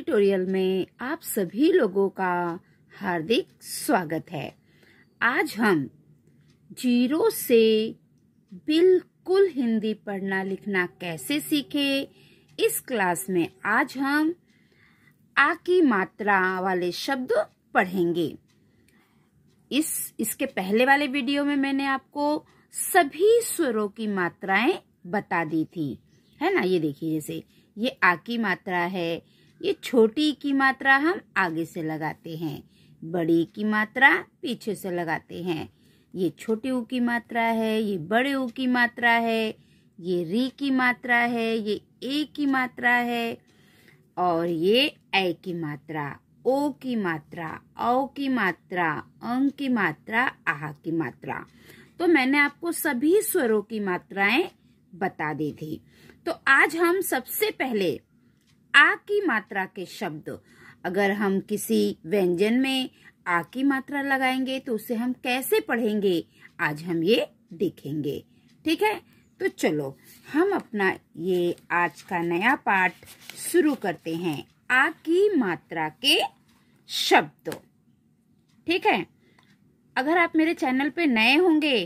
Tutorial में आप सभी लोगों का हार्दिक स्वागत है। आज हम ज़ीरो से बिल्कुल हिंदी पढ़ना लिखना कैसे सीखे, इस क्लास में आज हम आ की मात्रा वाले शब्द पढ़ेंगे। इस, इसके पहले वाले वीडियो में मैंने आपको सभी स्वरों की मात्राएँ बता दी थी। है ना? ये देखिए जैसे, ये आ की मात्रा है ये छोटी की मात्रा हम आगे से लगाते हैं, बड़ी की मात्रा पीछे से लगाते हैं। ये छोटी ऊ की मात्रा है, ये बड़े ऊ की मात्रा है, ये री की मात्रा है, ये ए की मात्रा है और ये ए की मात्रा, ओ की मात्रा, औ की मात्रा अंग की मात्रा, आह की मात्रा। तो मैंने आपको सभी स्वरों की मात्राएँ बता दी थी। तो आज हम सबसे पहले आ की मात्रा के शब्द। अगर हम किसी व्यंजन में आ की मात्रा लगाएँगे तो उसे हम कैसे पढ़ेंगे, आज हम ये देखेंगे। ठीक है? तो चलो, हम अपना ये आज का नया पाठ शुरू करते हैं। आ की मात्रा के शब्द। ठीक है? अगर आप मेरे चैनल पे नए होंगे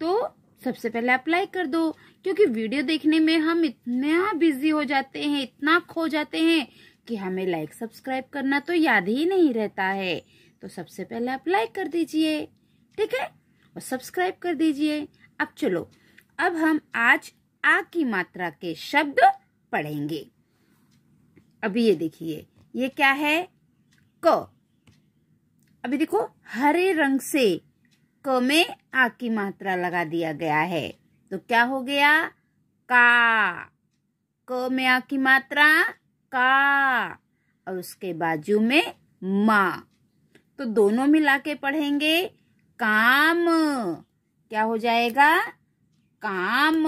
तो सबसे पहले अप्लाई कर दो क्योंकि वीडियो देखने में हम इतना बिज़ी हो जाते हैं, इतना खो जाते हैं कि हमें लाइक सब्सक्राइब करना तो याद ही नहीं रहता है। तो सबसे पहले आप लाइक कर दीजिए, ठीक है? और सब्सक्राइब कर दीजिए। अब चलो, अब हम आज आ की मात्रा के शब्द पढ़ेंगे। अभी ये देखिए, ये क्या है? क। अभी देखो, हरे रंग से क में आ की मात्रा लगा दिया गया है। तो क्या हो गया? का। क में आ की मात्रा? का। और उसके बाजू में मा। तो दोनों मिला के पढ़ेंगे काम। क्या हो जाएगा? काम।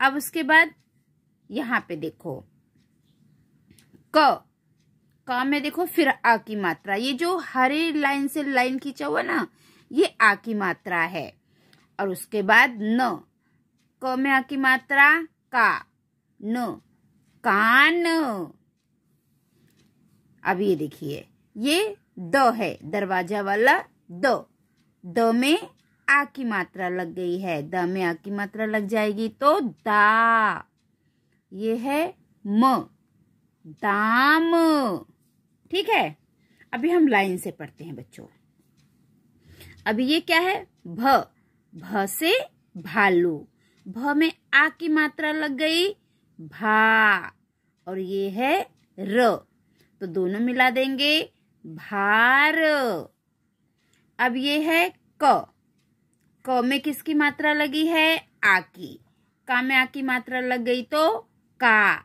अब उसके बाद यहाँ पे देखो। क। क में देखो फिर आ की मात्रा। ये जो हरे लाइन से लाइन खींचा हुआ ना, ये आ की मात्रा है। और उसके बाद न। क में आ की मात्रा का न। कान। अब ये देखिए, ये द है, दरवाज़ा वाला द। द में आ की मात्रा लग गई है, द में आ की मात्रा लग जाएगी तो दा। ये है म, दाम। ठीक है? अभी हम लाइन से पढ़ते हैं बच्चों। अभी ये क्या है? भ। भ से भालू। भ में आ की मात्रा लग गई, भा। और ये है र। तो दोनों मिला देंगे भार। अब ये है क। क में किसकी मात्रा लगी है? आ की। का में आ की मात्रा लग गई तो का।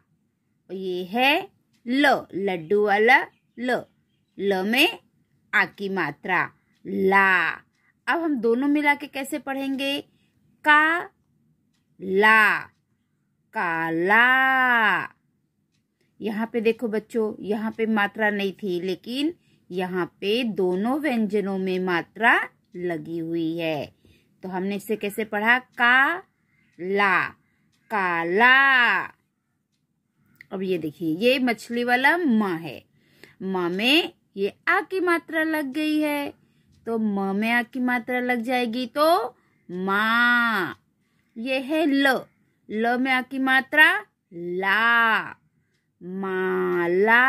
और ये है ल, लड्डू वाला ल। ल में आ की मात्रा। ला। अब हम दोनों मिला के कैसे पढ़ेंगे? का ला काला यहाँ पे देखो बच्चों, यहाँ पे मात्रा नहीं थी, लेकिन यहाँ पे दोनों व्यंजनों में मात्रा लगी हुई है। तो हमने इसे कैसे पढ़ा? का ला काला अब ये देखिए, ये मछली वाला माँ है। माँ में ये आ की मात्रा लग गई है। तो म में आ की मात्रा लग जाएगी तो माँ। ये है ल। ल में आ की मात्रा ला। माला।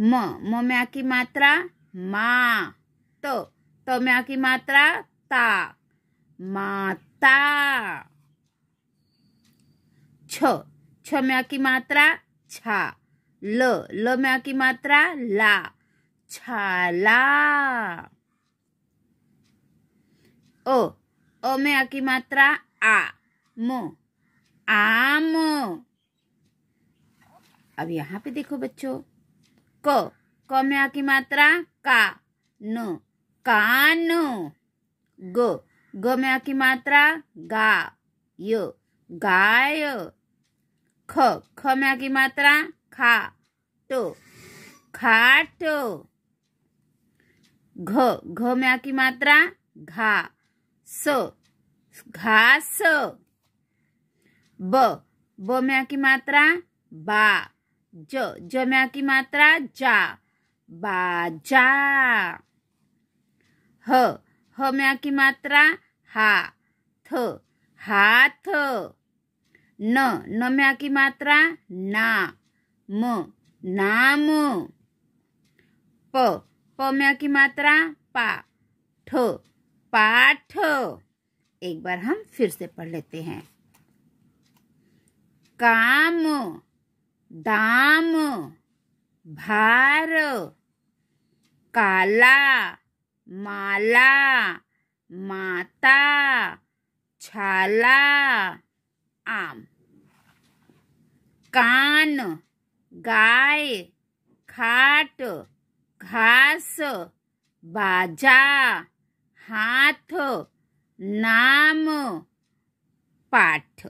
म। म में आ की मात्रा मा। तो। तो में आ की मात्रा ता। माता। छ। छ में आ की मात्रा छा। ल। ल में आ की मात्रा ला। छाला। ओ ओ में आ की मात्रा आ, मो, आम। अब यहाँ पे देखो बच्चों, क क में आ की मात्रा का, न, कान। ग ग में आ की मात्रा गा, य, गाय। ख ख में आ की मात्रा खा तो खाट। घ घ में आ की मात्रा, घा, स घास ब ब में आ की मात्रा, बा, ज जम्या की मात्रा, जा बाजा ह ह म्या की मात्रा, हा, थ हाथ न न म्या की मात्रा, ना, म, नाम, प प म्या की मात्रा पा ठ पाठ। एक बार हम फिर से पढ़ लेते हैं। काम, दाम, भार, काला, माला, माता, छाला, आम। कान, गाय, खाट घास, बाजा, हाथ, नाम, पाठ।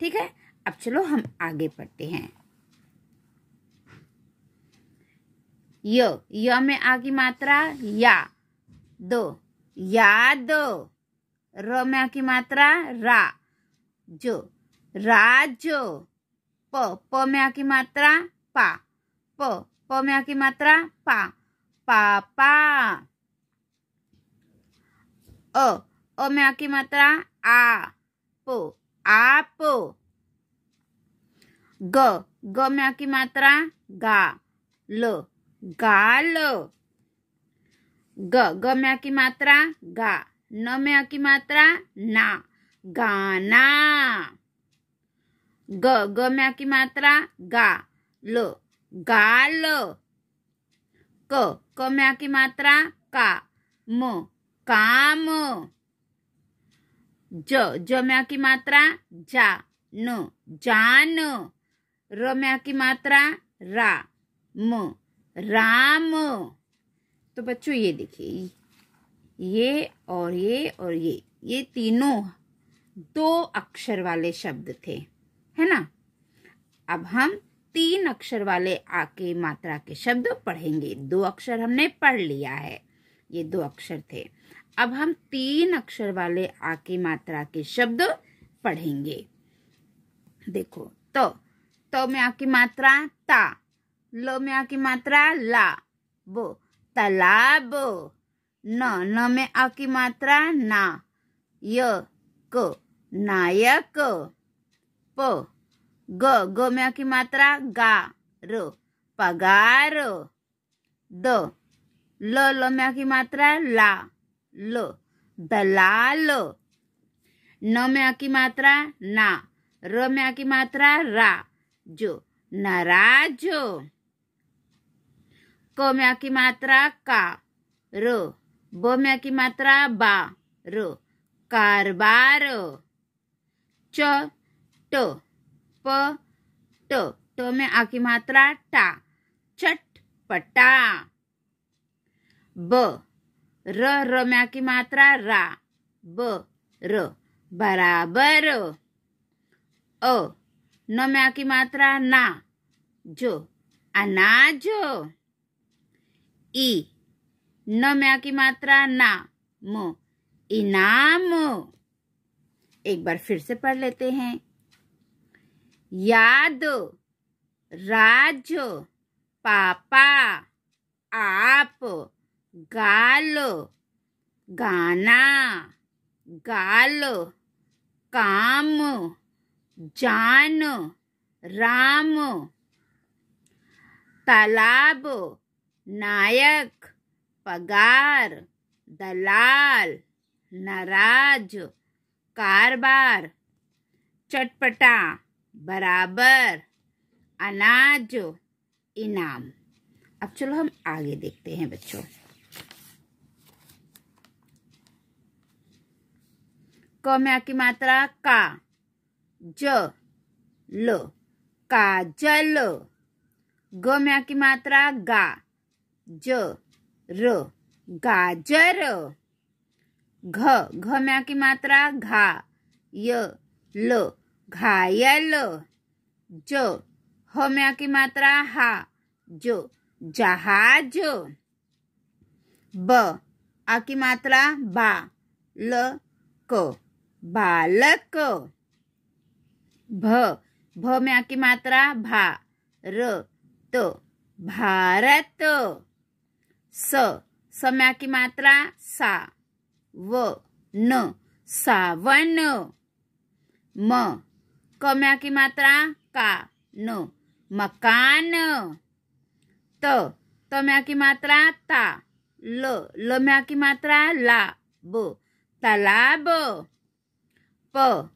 ठीक है? अब चलो हम आगे पढ़ते हैं। य य में आगे मात्रा, या। दो, याद। र में आगे मात्रा, रा। जो, राज। प प में आ की मात्रा, पा। प प में आगे मात्रा पा पापा अ अ में आगे मात्रा आ पो आप ग ग में आगे मात्रा गा ल गाल ग ग में की मात्रा गा न में की मात्रा ना गाना ग ग में की मात्रा गा लो गाल क क में की मात्रा, का, म, काम, ज ज में की मात्रा, जा, न, जान, र में की मात्रा, रा, म, राम। तो बच्चों, ये देखिए, ये और ये और ये ये तीनों दो अक्षर वाले शब्द थे, है ना? अब हम तीन अक्षर वाले आ के मात्रा के शब्द पढ़ेंगे। दो अक्षर हमने पढ़ लिया है। ये दो अक्षर थे। अब हम तीन अक्षर वाले आ के मात्रा के शब्द पढ़ेंगे। देखो तो तो में आकी मात्रा ता, लो में आकी मात्रा ला, बो, तालाब, न न में आकी मात्रा ना, य, क, नायक, प ग ग में आकी मात्रा, गा, र, पगार, द, ल ल में आकी मात्रा, ला, ल, दलाल, न में आकी मात्रा, ना, र में आकी मात्रा, रा, जो, नाराज़, क में की मात्रा, का, र, ब में की मात्रा, बा, र, कारबार, च, ट प, ट ट में आकी मात्रा, टा। चटपटा। ब, र र में आकी मात्रा, रा। ब, र, बराबर। अ, न में आकी मात्रा, ना। जो, अनाज। ई, न में की मात्रा, ना। मो, इनाम। एक बार फिर से पढ़ लेते हैं। याद, राज, पापा, आप, गाल, गाना, गाल, काम, जान, राम, तालाब, नायक, पगार, दलाल, नाराज़, कारबार, चटपटा। बराबर, अनाज, इनाम। अब चलो हम आगे देखते हैं बच्चों। क की मात्रा का, ज, ल, काजल। ग की मात्रा गा, ज, र, गाजर। घ घ की मात्रा घा, य, ल घायल, ज ह में की मात्रा, हा, जो जहाज़, ब, आ की मात्रा, बा, ल, क, बालक, भ भ में आ की मात्रा, भा, र, त, भारत, स स में आ की मात्रा, सा, व, न, सावन, म क में आ की मात्रा का न, मकान। त त आ की मात्रा ता, ल ल में आ की मात्रा ला, ब, तालाब। प,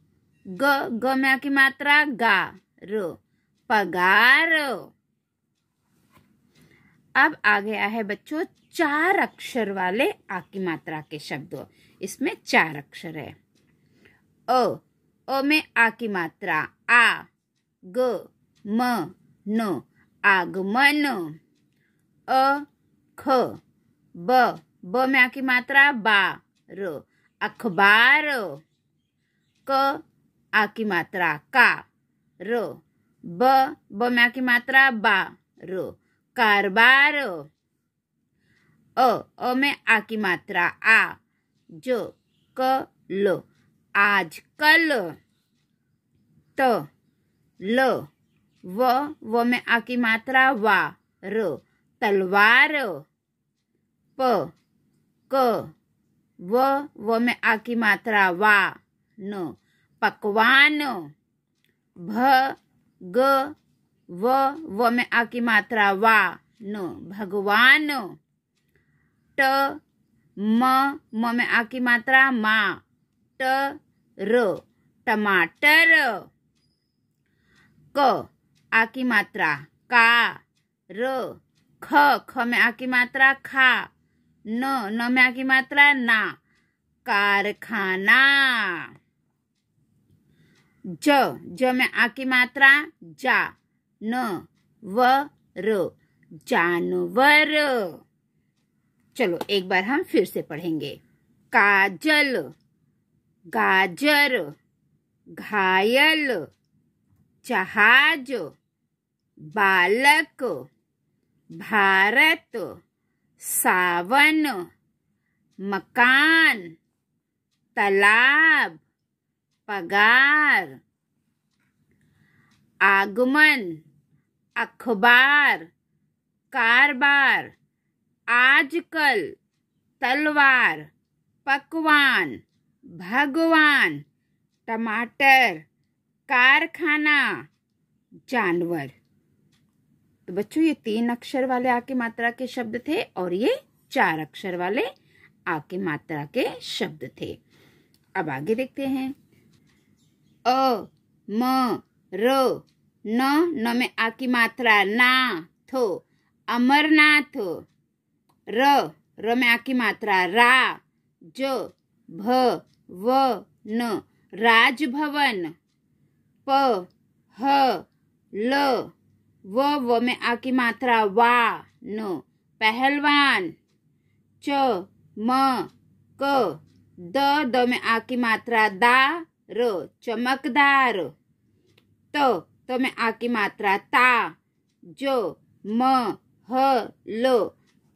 ग ग में आ की मात्रा गा, र, पगार। अब आ गया है बच्चों चार अक्षर वाले आ की मात्रा के शब्द। इसमें चार अक्षर है। अ अ में आ की मात्रा। आ, ग, म, न, आगमन। अ, ख, ब ब में आ की मात्रा बा र अखबार। क आ की मात्रा का र ब ब में आ की मात्रा बा र कारबार। अ अ में आ की मात्रा, आ, ज, क, ल। आजकल त ल व व में आ की मात्रा वा र तलवार प क व व में आ की मात्रा वा न पकवान भ ग व व में आ की मात्रा वा न भगवान ट म म में आ की मात्रा मा ट टमाटर क आ की मात्रा का र, ख ख में आ की मात्रा खा, न न में आ की मात्रा ना, कारखाना। ज ज में आ की मात्रा जा, न, व, र, जानवर। चलो एक बार हम फिर से पढ़ेंगे। काजल। गाजर, घायल, जहाज़, बालक, भारत, सावन, मकान, तालाब, पगार, आगमन, अखबार, कारबार, आजकल, तलवार, पकवान। भगवान, टमाटर, कारखाना, जानवर। तो बच्चों, ये तीन अक्षर वाले आ की मात्रा के शब्द थे और ये चार अक्षर वाले आके मात्रा के शब्द थे। अब आगे देखते हैं। अ, म, र, न न में आ की मात्रा, ना, थो अमरनाथ र र में आ की मात्रा, रा, ज, भ व न राजभवन, प, ह, ल, व व में आ की मात्रा, वा, न, पहलवान, च, म, क, द द में आ की मात्रा, दा, र, चमकदार, त त में आ की मात्रा, ता, ज, म, ह, ल,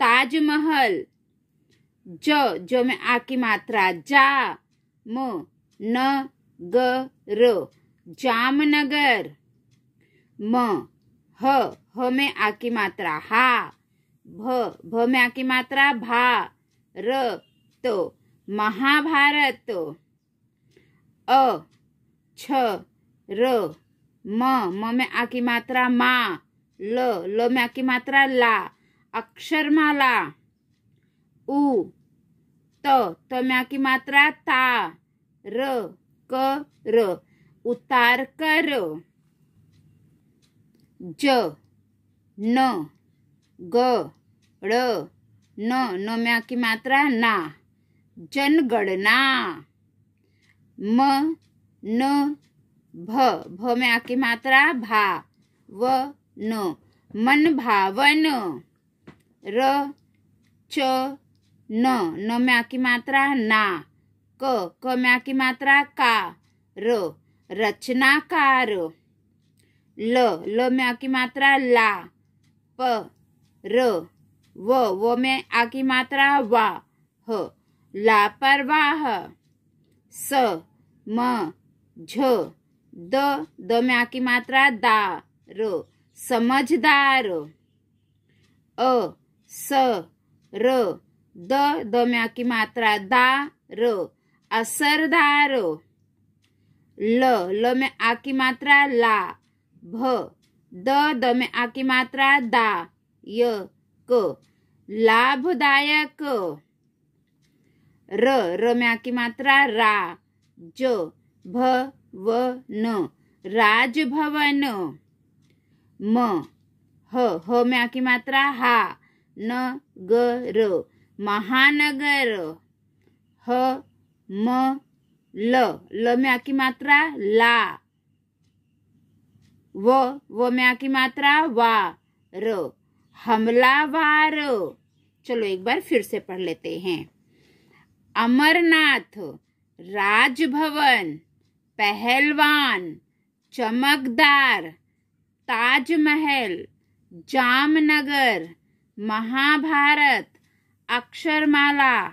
ताजमहल, ज, जो में आ की मात्रा, जा म, न, ग, र. जामनगर. म, ह ह में आ की मात्रा, हा. भ भ में आ की मात्रा, भा. र तो महाभारत. अ, छ, र. म म में आ की मात्रा, मा. ल ल में आ की मात्रा, ला. अक्षरमाला. उ त त में आ की मात्रा ता र, क, र। उतार कर। ज, न, ग, ड़, न। न में आ की मात्रा ना। जनगणना। म, न, भ। भ में आ की मात्रा भा। व, न। मन भावन र, च न न में आ की मात्रा ना, क क में आ की मात्रा का, र रचनाकार ल ल में आ की मात्रा ला, प, र, व व में आ की मात्रा वा, ह, लापरवाह, स, म, झ, द द में आ की मात्रा दा, र, समझदार, अ, स, र द द में की मात्रा, दा, र, असरदार, ल ल में आ की मात्रा, ला, भ, द द में आ की मात्रा, दा, य, क, लाभदायक, र र में आ की मात्रा, रा, ज, भ, व, न, राजभवन, म, ह ह में आ की मात्रा, हा, न, ग, र महानगर. ह, म, ल. ल में आ की मात्रा, ला. व व में आ की मात्रा वा र हमलावार. चलो एक बार फिर से पढ़ लेते हैं. अमरनाथ, राजभवन, पहलवान, चमकदार, ताजमहल, जामनगर, महाभारत अक्षरमाला,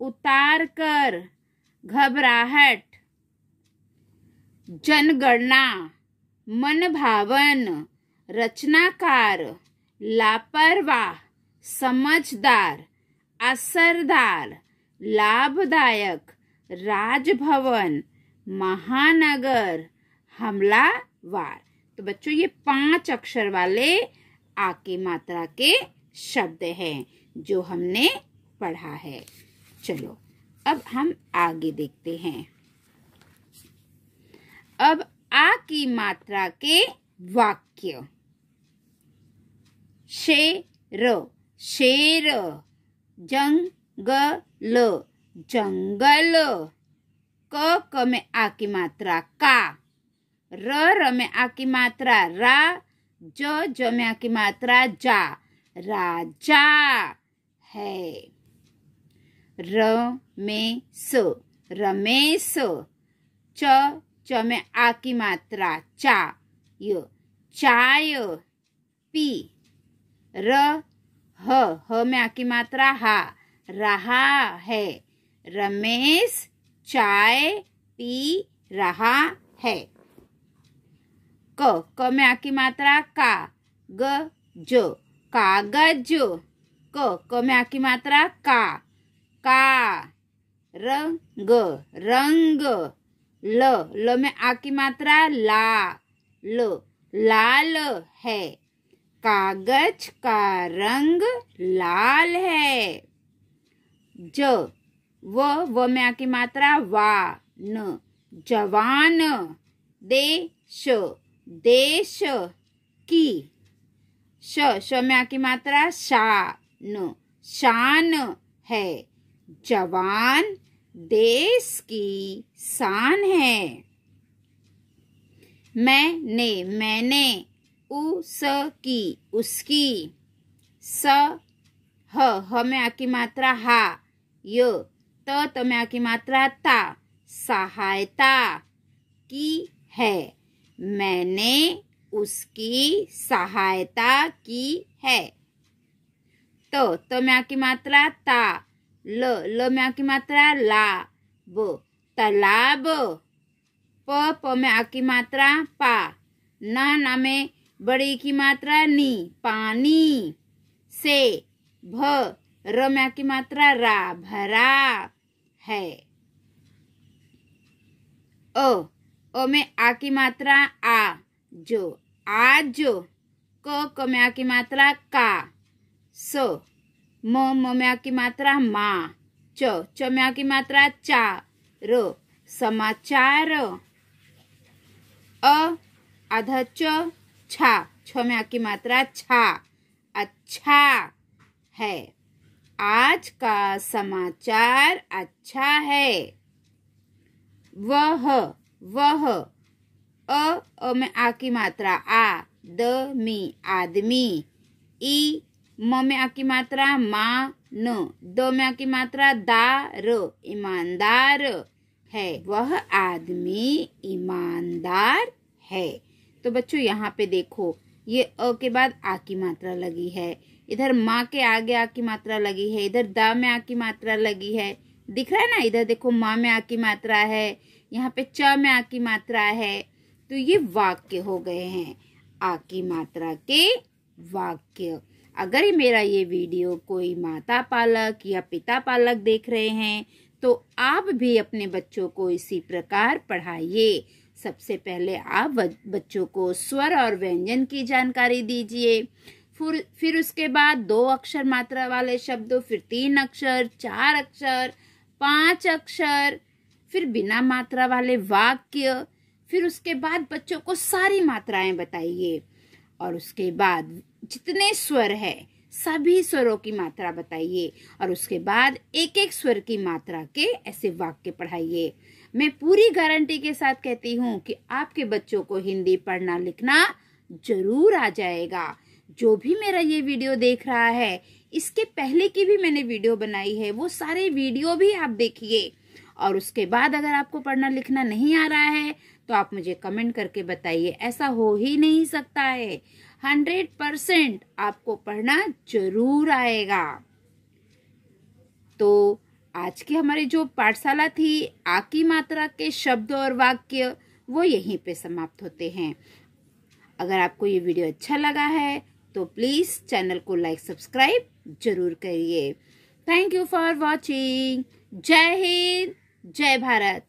उतार कर, घबराहट, जनगणना मन भावन रचनाकार, लापरवाह, समझदार, असरदार, लाभदायक, राजभवन, महानगर, हमलावार। तो बच्चों, ये पाँच अक्षर वाले आके मात्रा के शब्द हैं। जो हमने पढ़ा है। चलो, अब हम आगे देखते हैं। अब आ की मात्रा के वाक्य। शेर शेर, जंगल जंगल। क क में आ की मात्रा का। र र में आ की मात्रा रा। ज ज में आ की मात्रा जा। राजा। है। र में स रमेश, च च में आ की मात्रा, चा, य, चाय, पी, र, ह ह में आ की मात्रा, हा, रहा है। रमेश, चाय, पी, रहा है। क क में आ की मात्रा, का, ग, जो, कागज़ क क में आ की मात्रा, का. का, रंग रंग. ल ल में आ मात्रा, ला. ल, लाल है. कागज़ का रंग, लाल है. ज, व व में आ की मात्रा, वा. न, जवान. देश देश की. श श में आ की मात्रा शा न, शान है। जवान देश की शान है। मैंने मैंने उस की, उसकी। स, ह ह में आ की मात्रा हा। य, त त में आ की मात्रा ता। सहायता की है। मैंने उसकी सहायता की है। तो तो में आ की मात्रा ता, ल ल में आ की मात्रा ला, ब तालाब प प में आ की मात्रा पा, ना ना में, बड़ी की मात्रा नी, पानी, से, भ, र में आ की मात्रा रा, भरा, है। अ अ में आ की मात्रा आ, जो आज क क में आ की मात्रा का। स, म म में आ की मात्रा मा, च च में आ की मात्रा चा, र, समाचार, अ आधा च छा छ में आ की मात्रा छा अच्छा है। आज का समाचार अच्छा है। वह वह, अ अ में आ की मात्रा आ, द, मी, आदमी, ई म में आ की मात्रा, मा, न। द में आ की मात्रा दा र ईमानदार है। वह आदमी ईमानदार है। तो बच्चों, यहाँ पे देखो, ये अ के बाद आ की मात्रा लगी है। इधर माँ के आगे आ की मात्रा लगी है, इधर दा में आ की मात्रा लगी है। दिख रहा है ना? इधर देखो, माँ में आ की मात्रा है, यहाँ पे च में आ की मात्रा है। तो ये वाक्य हो गए हैं, आ की मात्रा के वाक्य। अगर मेरा ये वीडियो कोई माता पालक या पिता पालक देख रहे हैं तो आप भी अपने बच्चों को इसी प्रकार पढ़ाइए। सबसे पहले आप बच्चों को स्वर और व्यंजन की जानकारी दीजिए। फिर फिर उसके बाद दो अक्षर मात्रा वाले शब्दों, फिर तीन अक्षर, चार अक्षर, पाँच अक्षर, फिर बिना मात्रा वाले वाक्य, फिर उसके बाद बच्चों को सारी मात्राएँ बताइए। और उसके बाद जितने स्वर है, सभी स्वरों की मात्रा बताइए और उसके बाद एक एक स्वर की मात्रा के ऐसे वाक्य पढ़ाइए। मैं पूरी गारंटी के साथ कहती हूँ कि आपके बच्चों को हिंदी पढ़ना, लिखना ज़रूर आ जाएगा। जो भी मेरा ये वीडियो देख रहा है, इसके पहले की भी मैंने वीडियो बनाई है, वो सारे वीडियो भी आप देखिए। और उसके बाद अगर आपको पढ़ना, लिखना नहीं आ रहा है तो आप मुझे कमेंट करके बताइए। ऐसा हो ही नहीं सकता है। हंड्रेड परसेंट आपको पढ़ना ज़रूर आएगा। तो आज की हमारी जो पाठशाला थी, आ की मात्रा के शब्द और वाक्य, वो यहीं पे समाप्त होते हैं। अगर आपको ये वीडियो अच्छा लगा है तो प्लीज़ चैनल को लाइक, सब्सक्राइब ज़रूर करिए। थैंक यू फॉर वॉचिंग जय हिंद, जय भारत।